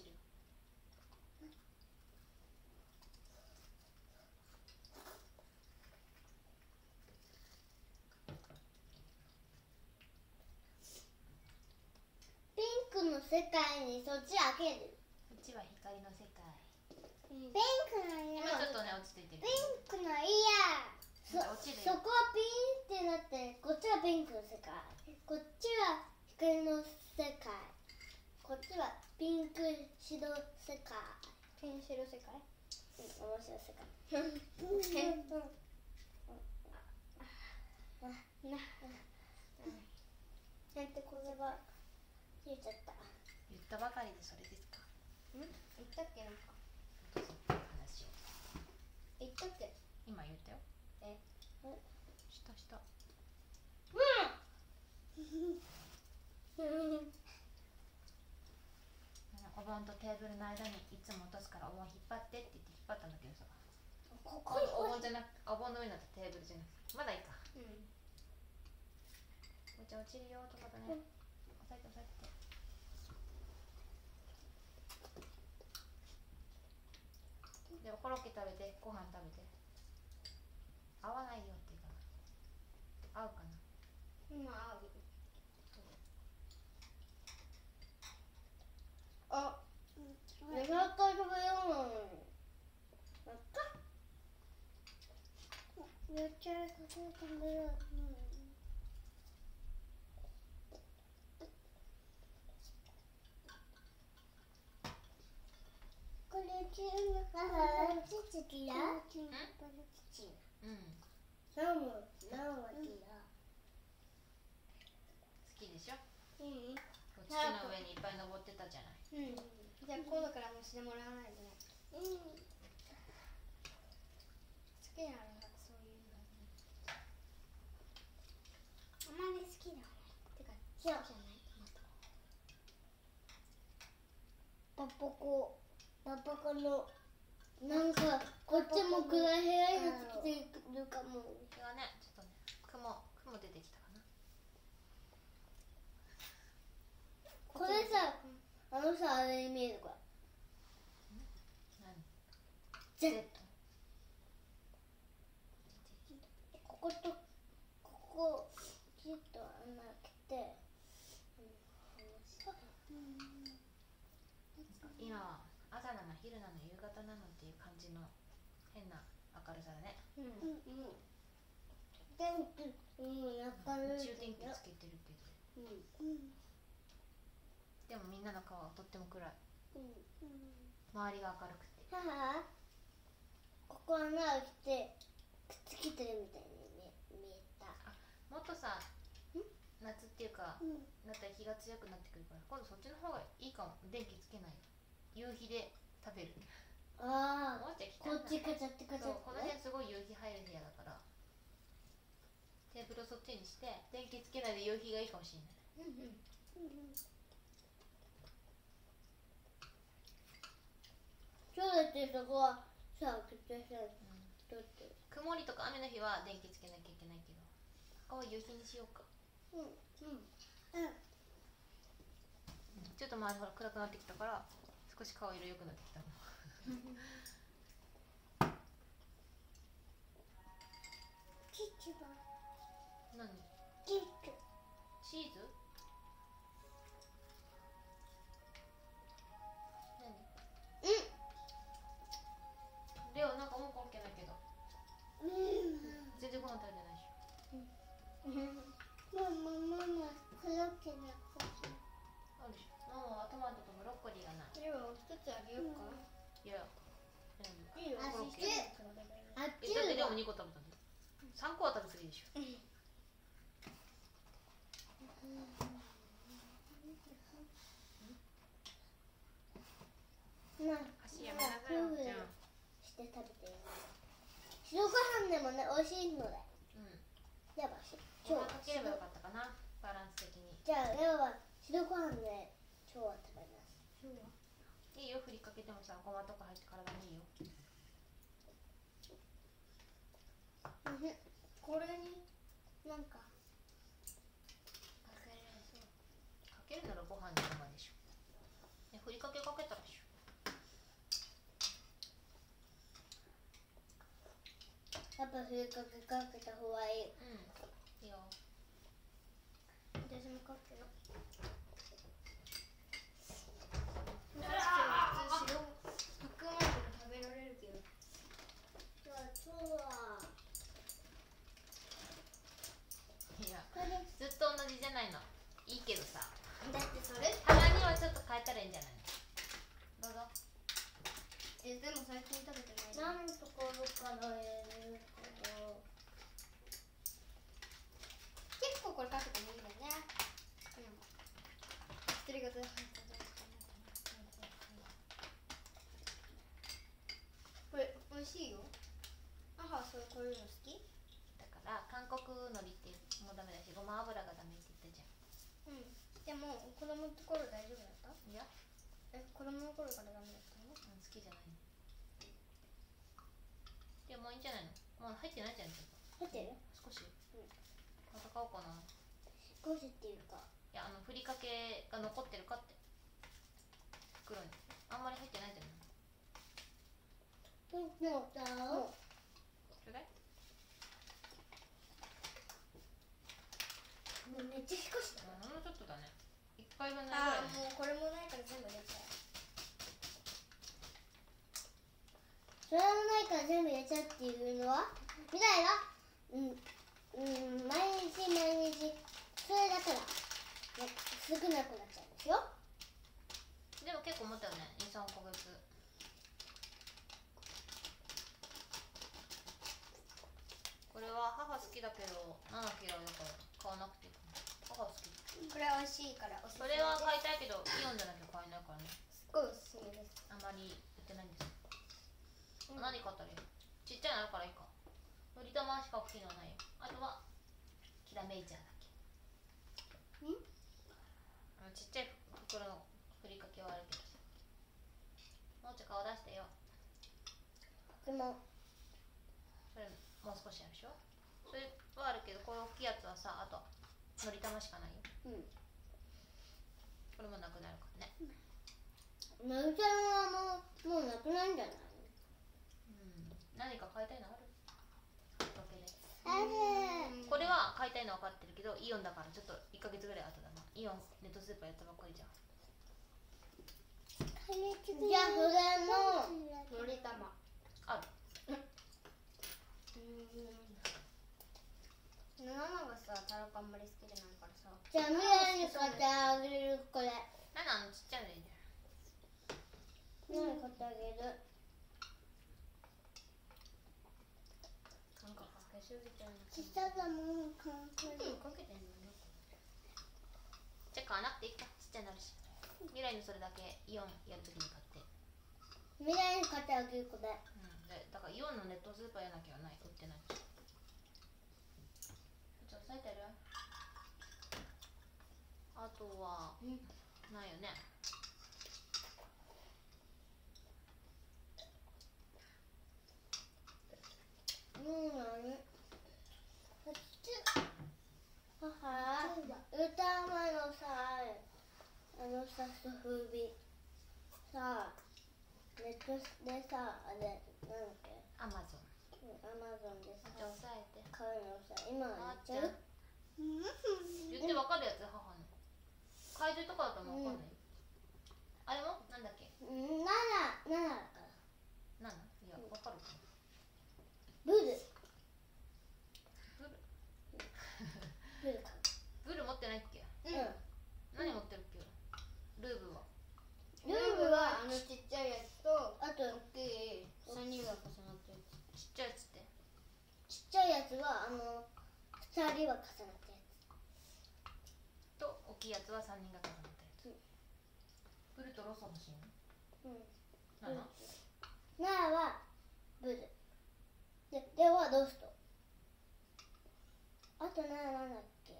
ちろん落ちる。よピンクの世界にそっち開ける。こっちは光の世界。ピンクの今嫌ちょっとね落ち着いてる。ピンクの嫌そ落ちるよ。そこはピンってなってこっちはピンクの世界。こっちは光の世界こっちはピンク白世界。ペンシル世界？うん。面白い世界ななんて言葉？言っちゃった。言ったばかりでそれですか？言ったっけなんか？話を。言ったっけ？今言ったよ。え？したしたお盆とテーブルの間にいつも落とすからお盆引っ張ってって言って引っ張ったんだけどさ。ここお盆じゃなくお盆の上になったテーブルじゃなくてまだいいか。うん。お茶落ちるよとかだね。押さえて押さえて。でもコロッケ食べてご飯食べて。合わないよって言うから合うかな。今合うあメガトルブヨンわかめっちゃ食べようこれチームから父きや父うん何も何はきや好きでしょ？うん。こう父の上にいっぱい登ってたじゃないうん。じゃあ今度からもうしてもらわないとね。うん。好きなのなんかそういうのあまり好きではないてか好きじゃないパパコパパコのなんかこっちも暗い部屋になってきてるかも。それはねちょっとね雲雲出てきたかな。これさあのさあれに見えるか。ら何？Z こことここちょっと穴開けて今は朝なの昼なの夕方なのっていう感じの変な明るさだね。うんうん。気うん明るい中天気つけてるけどうん。でもみんなの顔はとっても暗い。うん。周りが明るくて。母ここ穴開けてくっつけてるみたいに見え見えた。もっとさ夏っていうかうん。なったら日が強くなってくるから今度そっちの方がいいかも。電気つけない。夕日で食べる。ああこっちカチャってカチャこの辺すごい夕日入る部屋だから。テーブルをそっちにして電気つけないで夕日がいいかもしれない。そうだってそこはさあ開けてさだって曇りとか雨の日は電気つけなきゃいけないけどここは夕日にしようかちょっと周りほら暗くなってきたから少し顔色良くなってきたの。美味しいので。うん。ではしご今日飯かければよかったかなバランス的に。じゃあレオは白ご飯で今日は食べますいいよふりかけてもさごまとか入って体にいいよ。うん。これになんか。かけるならご飯にごまでしょ。ねふりかけかけたらしょやっぱふりかけかけた方がいい。うん。いいよ。私もかけよう。普通白白米とか食べられるけど。じゃあ今日はずっと同じじゃないの。いいけどさ。だってそれたまにはちょっと変えたらいいんじゃない？のどうぞ。えでも最近食べてない。何のところから入れるかな結構これかけてもいいんだよねうん。独り言でこれ美味しいよ。母はそうこういうの好き。だから韓国海苔ってもうダメだしごま油がダメって言ったじゃん。うん。でも子供のところ大丈夫だった。いや、え子供の頃からダメだったのうん、好きじゃない。のでもいいんじゃないのもう入ってないじゃん。ちょっ入ってる？と少し。うん。また買おうかな。い少しっていうか。やあのふりかけが残ってるかって。袋にあんまり入ってないじゃない？うんもうだもちょうだいうめっちゃ少しだ。あほんのちょっとだね。一杯分ないああもうこれもないから全部出ちゃう。それもないから全部入れちゃうっていうのは？未来がうん。うん毎日毎日それだから、ね、少なくなっちゃうんですよ。でも結構持ったよね。23ヶ月これは母好きだけど7嫌いだから買わなくていいかな母好き。これ美味しいからおすすそめれは買いたいけどイオンじゃなきゃ買えないからね。すっごいおすすめです。あんまり売ってないんですよ、うん何買ったらいい？ちっちゃいのあるからいいか。のりたましか大きいのはない。よあとはきらめいちゃんあのちっちゃい袋のふりかけはあるけどさ。もうちょい顔出してよ。でも。それもう少しあるでしょ。それはあるけどこの大きいやつはさあとのりたましかないよ。うん。これもなくなるからね。まるちゃんはもうもうなくなるんじゃない？うん。何か買いたいのある？これは買いたいの分かってるけどイオンだからちょっと1ヶ月ぐらい後だ。なイオンネットスーパーやったばっかりじゃんじゃあそれものりたまあうんナナがさたらこあんまり好きじゃないからさじゃあ未来に買ってあげるこれななのちっちゃいのいいんだよ未来に買ってあげるなんかかけすぎてるのちっちゃさもかけるかけてんのねじゃあ買わなくていいか。ちっちゃいのあるし。未来のそれだけイオンやるときに買って。未来に買ってあげるこれうん。でだからイオンのネットスーパーやなきゃない。売ってない。ちょっと押さえてる？あとは、ないよねもう何そっち母歌まのさあのさソフビさネットでさあれなんだっけ？アマゾンアマゾンでさ押さえて。買うのさ今あ言っちゃう。言ってわかるやつ母の怪獣とかだともわかんない、あれも？なんだっけ？うんならならだから。なんなんいやわかるかな。ブル。ブル。ブルかブル持ってないっけ？うん何持ってるっけルーブはルーブはあのちっちゃいやつとあと大きい三人が重なってるちっちゃいやつって。ちっちゃいやつつはあの二人は重なったやと大きいやつは3人が重なったやつ。うん。ブルとロス欲しいうん。ナーはブル。でレオはロスト。あとナーなんだっけ？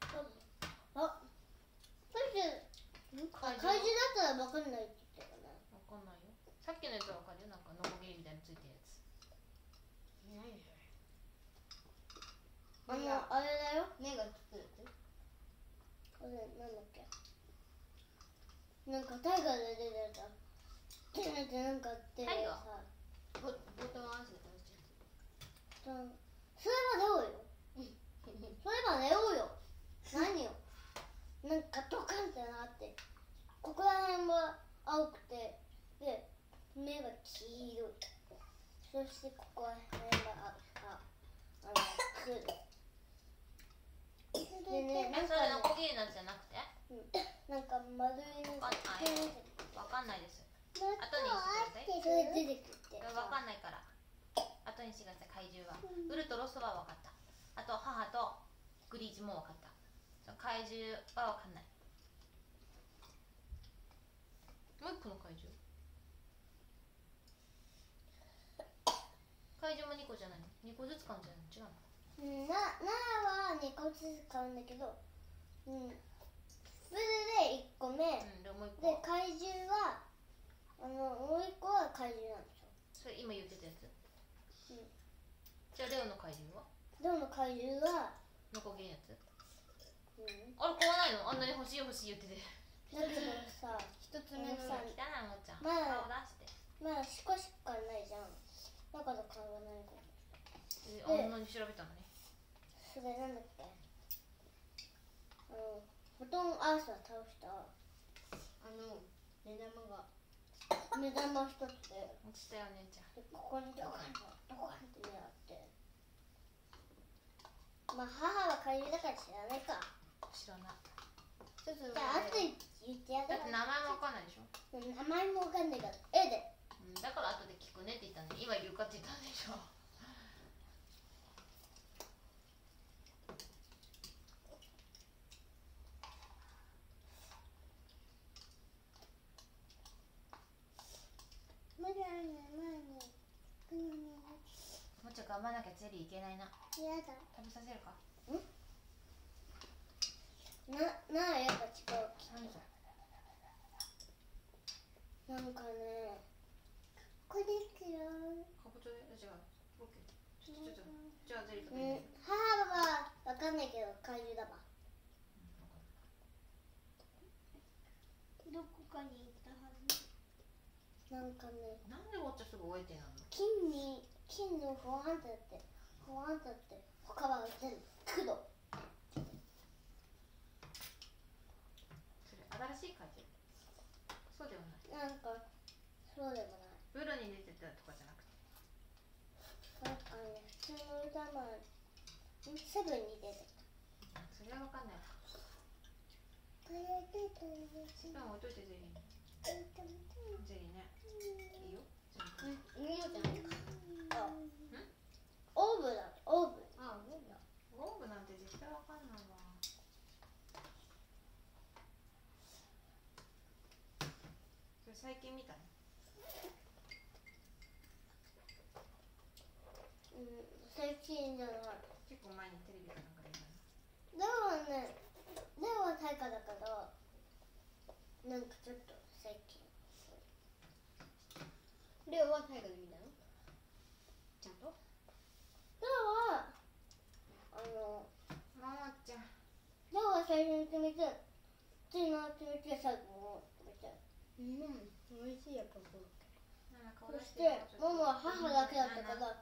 ああそしてあ怪獣だったら分かんないって言ってたなわかんないよ。さっきのやつはわかるよ。なんかノコギリみたいについてるやつ。何あのあれだよ。目がつくやつ？これなんだっけ？なんかタイガーで出てた。ってなってなんかあってタイガー？さボボタン合わせて倒しちゃそそれはレオよ？それはレオよ。何よ？なんかドカンってなってここら辺は青くてで目が黄色い。そしてここら辺があああの黒 でねなんえそれノかコギリのやつじゃなくて？ねなんか丸いのがわかんない。わかんないです。後にしてください。それ出てくって。わかんないから。後にしてください怪獣は。ウルとロスはわかった。あと母とグリーチもわかった怪獣。はわかんない。もう一個の怪獣？怪獣も2個じゃないの？2個ずつ買うんじゃないの？違うの？うんななは2個ずつ買うんだけどうん。ブルで1個目。うんでもう一で個怪獣はあのもう1個は怪獣なんですよそれ今言ってたやつ、うん。じゃあレオの怪獣は？でも怪獣はノコギリのやつ？うん。あれ買わないの？あんなに欲しい欲しい言ってて。だけどさ一つ目のさ汚いおもちゃん、まあ顔出して。まだしかしかないじゃん。だから買わないかも。えあんなに調べたのに？それなんだっけ？あのボトンアーサー倒した？あの目玉が。目玉一つで。落ちたよ姉ちゃん。でここにドカンドカンって目あって。まあ母は怪獣だから知らないか知らない。一つのじゃあ後で言ってやるだって名前もわかんないでしょ、名前もわかんないから。絵で。うん、だから後で聞くねって言ったのに今言うかって言ったんでしょ。もうちょっと頑張らなきゃゼリーいけないな。やだ。食べさせるかななあやっぱ違うなんかねこれですよかぼちゃで違うオッケーちょちょちょじゃあゼリー食うん、母はわかんないけど怪獣だわどこかにいたはずなんかねなんでおっちゃすぐ終えてなの？金に金の不安定って不安定って他は全部黒それ新しい怪獣そうではない。なんかそうでもないブルに出てたとかじゃなくて。なんかね普通の歌マンセブンに出てた。それはわかんない。わこれでというでも置いといてゼリーゼリーね。いいよゼリーうん。いいよ。じゃないかあオーブだ。オーブ。あそうだ。オーブなんて絶対わかんないわそれ最近見たの？うん最近じゃない。結構前にテレビかなんかで見たの？でもねでも大化だからなんかちょっと最近。レオは大河で見たの？ちゃんと？でもあのママちゃん。でも最初に決めて次の決めて最後うん美味しいやっぱコロッケそしてママは母だけだったから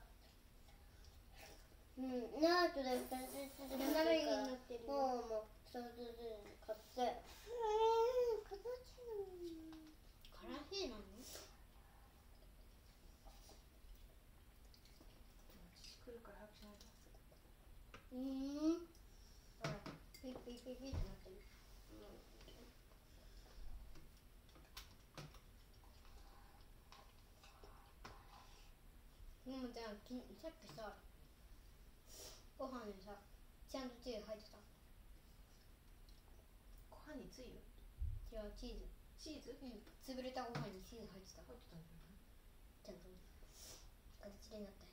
うんナートで2つずつ斜めになってるママも2つずつ買ってえー、形からしいなの来るから早くしないとうんピッピッピッピッってなってるももちゃんきさっきさご飯にさちゃんとチーズ入ってた。ご飯につゆ違うチーズ。チーズ？うん。潰れたご飯にチーズ入ってた。入ってたんじゃないちゃんと形になったよ。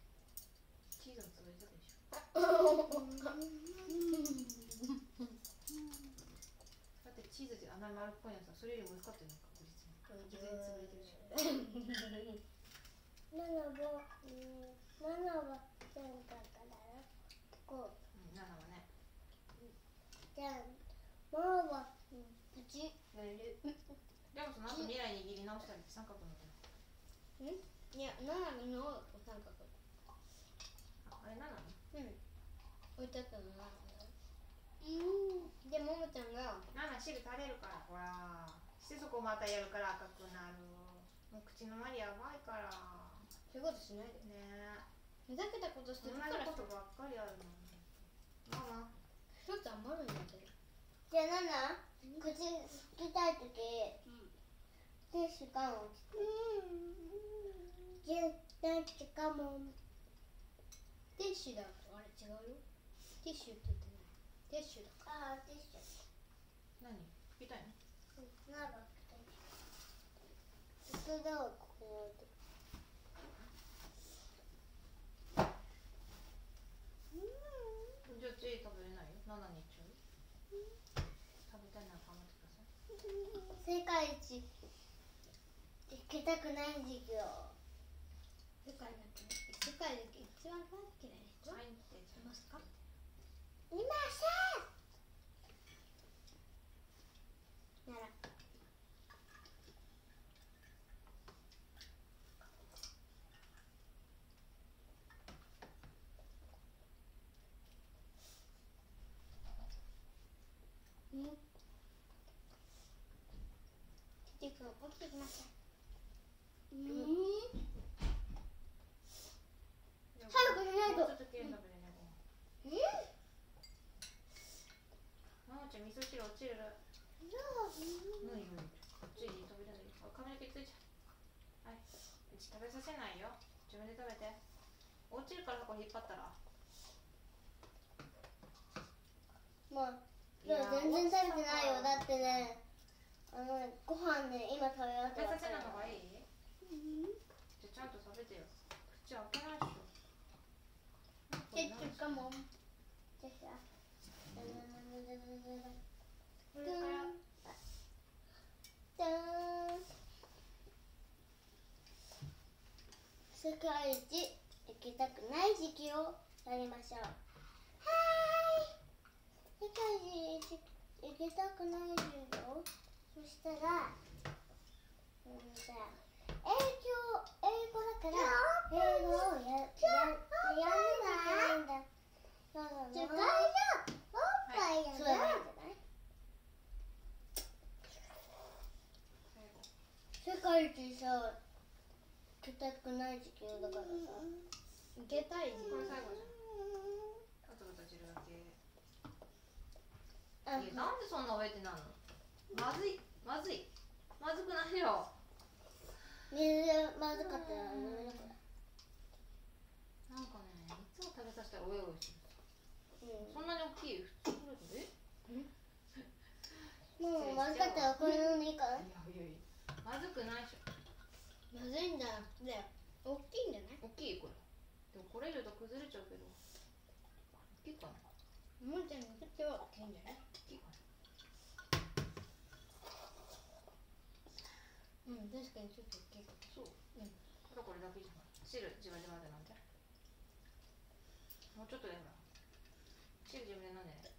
チーズも潰れたでしょ。だってチーズってあん。なに丸っこいのさそれよりも薄かったよね確実に全然潰れてるしマナは、うん、マナは全角だよ。こう。うんはねじゃあ、マナは、うん、プチがいるでもその後未来に切り直したり三角のじゃんいや7の三角ああれ7なのうん置いてあったの7うんでももちゃんが7汁垂れるからほらしてそこまたやるから赤くなるもう口の周りやばいからそういうことしないでね。ふざけたことしてるから。ことばっかりあるもんママ一つ余るんだけどじゃあ、ナナ、口つきたいとき、ティッシュガンをつけ絶対つかも。ん。ティッシュだ。とあれ違うよ。ティッシュって言ってない。ティッシュだ。ああ、ティッシュ。何？拭きたいの？なら、それをここに置いて。じゃあつい食べれない？よ7にちょい食べたいなら頑張ってください。世界一行きたくない時期を。世界だけ世界で一番大嫌いな人？はいっていますか？いません。なら。うんティティ君起きてきましたうん。じゃあ早くしないともうちょっときれいに食べれねえママちゃん味噌汁落ちる無理無理こっちに食べれないあ髪の毛ついちゃうはいうち食べさせないよ自分で食べて落ちるからこ引っ張ったらもう、今日全然食べてないよ。だってね、あの、ご飯ね、今食べ終わっ食べさせない方がい？いじゃあちゃんと食べてよ。口開けないでしょ。ティッシュかもじゃあさこれから世界一行きたくない時期をやりましょうはーい世界一行きたくない授業そしたらうんじゃあ英語英語だから英語をややややらなきゃいけないんだ。そうなのじゃあ大丈夫おっぱい？世界一さ行きたくない時期だからさ受けたいこれ最後じゃん。あと豚汁だけあいやなんでそんなおえってなんの？まずい。まずい。まずくないよ。水まずかったら飲めなくななんかねいつも食べさせたらおえおえす。るるそんなに大きい？普通のえ？うん。もうまずかったらこれ飲んでいいかな？いやいやいやまずくないでしょまずいんじゃなくて大きいんじゃない？大きいこれ。でもこれ以上だと崩れちゃうけど。大きいかな。ももちゃんにとっては大きいんじゃない大きいかなうん確かにちょっと大きいかも。そう。うん。ただこれだけじゃない汁自分で混ぜなんでもうちょっとでほら汁自分で飲んでね。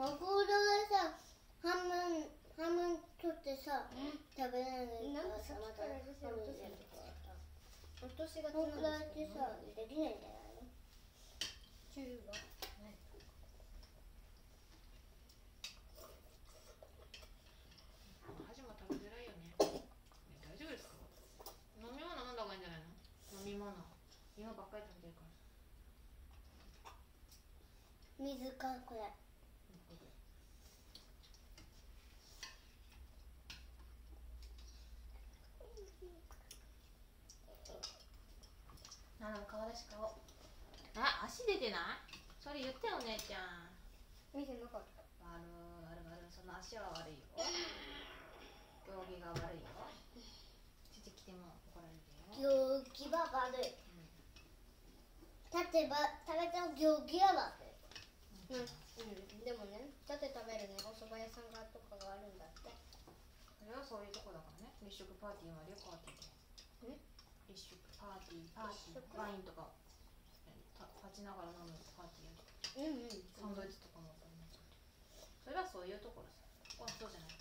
マグロがさ半分半分取ってさ食べれないなんかさまた半分入れるからさ落としがちこんくらないんってですけどさできないんじゃないの中がない箸も食べづらいよねね大丈夫ですか飲み物飲んだ方がいいんじゃないの飲み物今ばっかり食べてるから水かこれなな顔出し顔あ足出てないそれ言ってお姉ちゃん見てなかった悪い悪い悪いその足は悪いよ行儀が悪いよ父来ても怒られるよ行儀は悪い例えば食べた行儀は悪いうん、うん、でもね立て食べるねお蕎麦屋さんがとかがあるんだって。それはそういうとこだからね。立食パーティーまでよパーティーで立食パーティーパーティーワインとかた立ちながら飲むパーティーやる。うんうん。サンドイッチとかもあったり。ねそれはそういうところさ。ここはそうじゃない。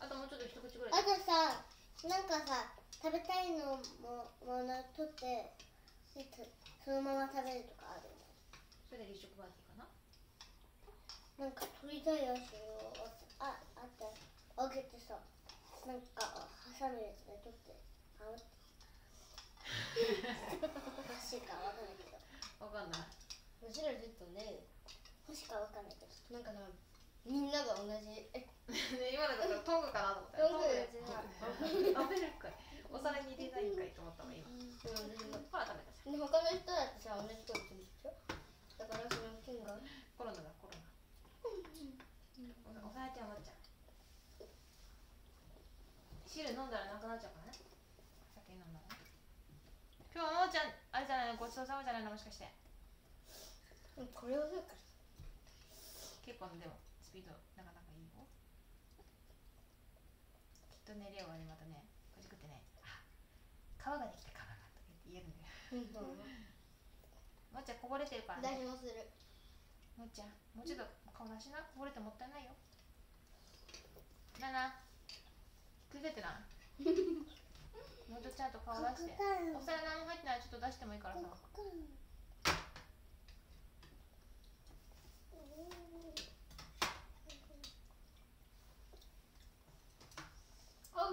あともうちょっと一口ぐらい。あとさなんかさ食べたいのももの取ってでそのまま食べるとかあるそれで立食パーティーかな？なんか取りたいやつをああってあげてさ。なんか挟むやつで取って。あお箸 かわかんないけど。わかんない。うちらちょっとね。箸かわかんないけど。なんかなみんなが同じ。え？ね 今のだからトングかなと思ったよ。トングで 食べるんかい。お皿に入れないんかいと思ったわ今。でも私もほら食べた他の人だってさ同じことするでしょだからその件が。コロナだコロナ。おさえておばちゃん。汁飲んだらなくなっちゃうからね。酒飲んだらね。今日ももちゃんあれじゃないのごちそうさまじゃないのもしかして。うんこれをそうか結構でもスピードなかなかいいよ。きっとねレオはねまたね。こじくってね。あ皮ができたもっちゃんこぼれてるからね私もする。もっちゃん。もうちょっと顔出しな。こぼれてもったいないよ。ななくれてな もうちょっとちゃんと顔出して。お皿何も入ってないらちょっと出してもいいからさ。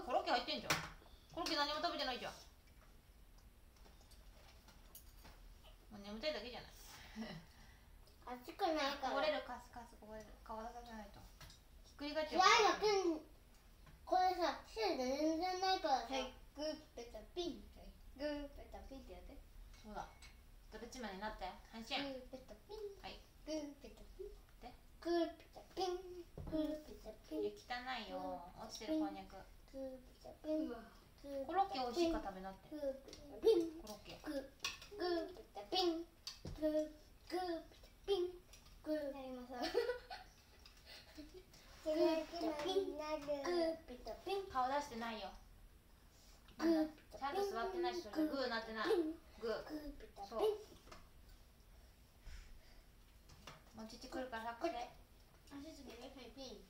コロッケ入ってんじゃん。コロッケ何も食べてないじゃんもう眠たいだけじゃない。熱くないから。こぼれるカスカスこぼれる顔出さないと。ひっくり返っちゃう。今くんこれさ汁全然ないからさ。はい。グーペタピンはいグーペタピンってやって。そうだ。どっちまでなって安心グーペタピン。はい。グーペタピングーピタピン。グーピタピン。いや汚いよ。落ちてるこんにゃく。グーピタピン。コロッケ美味しいか食べなって。コロッケグーグーピタピングーグーピタピングーやりまさグーピタピングーピタピン顔出してないよグーピタピンちゃんと座ってないしグーなってないグーグーピタピンもうちち来るから早くして足つけてはいピン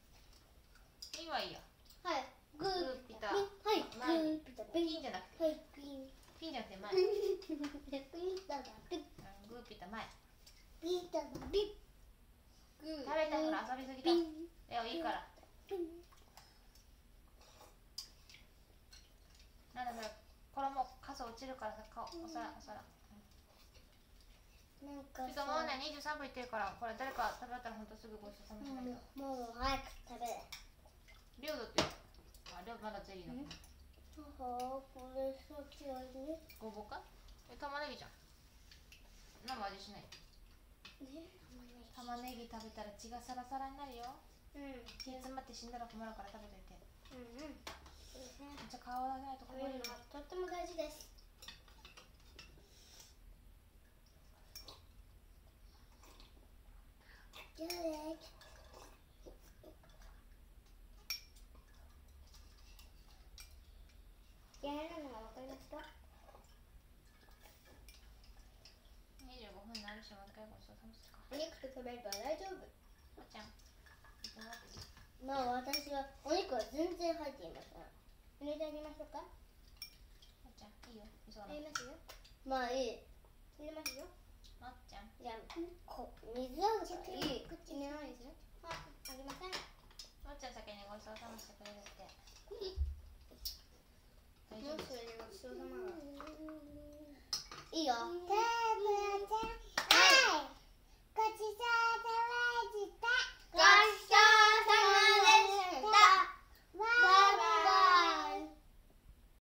いいはいいよはいグーピタピンはいグーピタピンピンじゃなくてはいピンピンじゃなくて前。ピンタだ。ピグーピタ前。ピンタだ。ピングー。食べたほら遊びすぎだピンレオいいから。なんだそれ衣かす落ちるからさ顔お皿お皿なんかちょっともうね23分いってるからこれ誰か食べたらほんとすぐごちそうさましないともう早く食べる。リオだってあリオまだゼリーだもん。はあこれさきあねごぼうか？え玉ねぎじゃん。何も味しない？ね玉ねぎ食べたら血がサラサラになるよ。うん。血詰まって死んだら困るから食べといて。うんうん。めっちゃ顔出さないと食困る。のはとっても大事です。じゃあねやるのが分かりました25分になるしもう一回ごちそうさまですかお肉と食べれば大丈夫。おちゃんまあ私はお肉は全然入っていません。入れてあげましょうか。おちゃんいいよ。ますよ。まあいい。入れますよ。おちゃん。じゃあこ水あるからいい。こっちにないですよあありません。おちゃん先にごちそうさましてくれるって。大丈夫ごちそうさまがいいよ。手ごちそうさまでした。ごちそうさま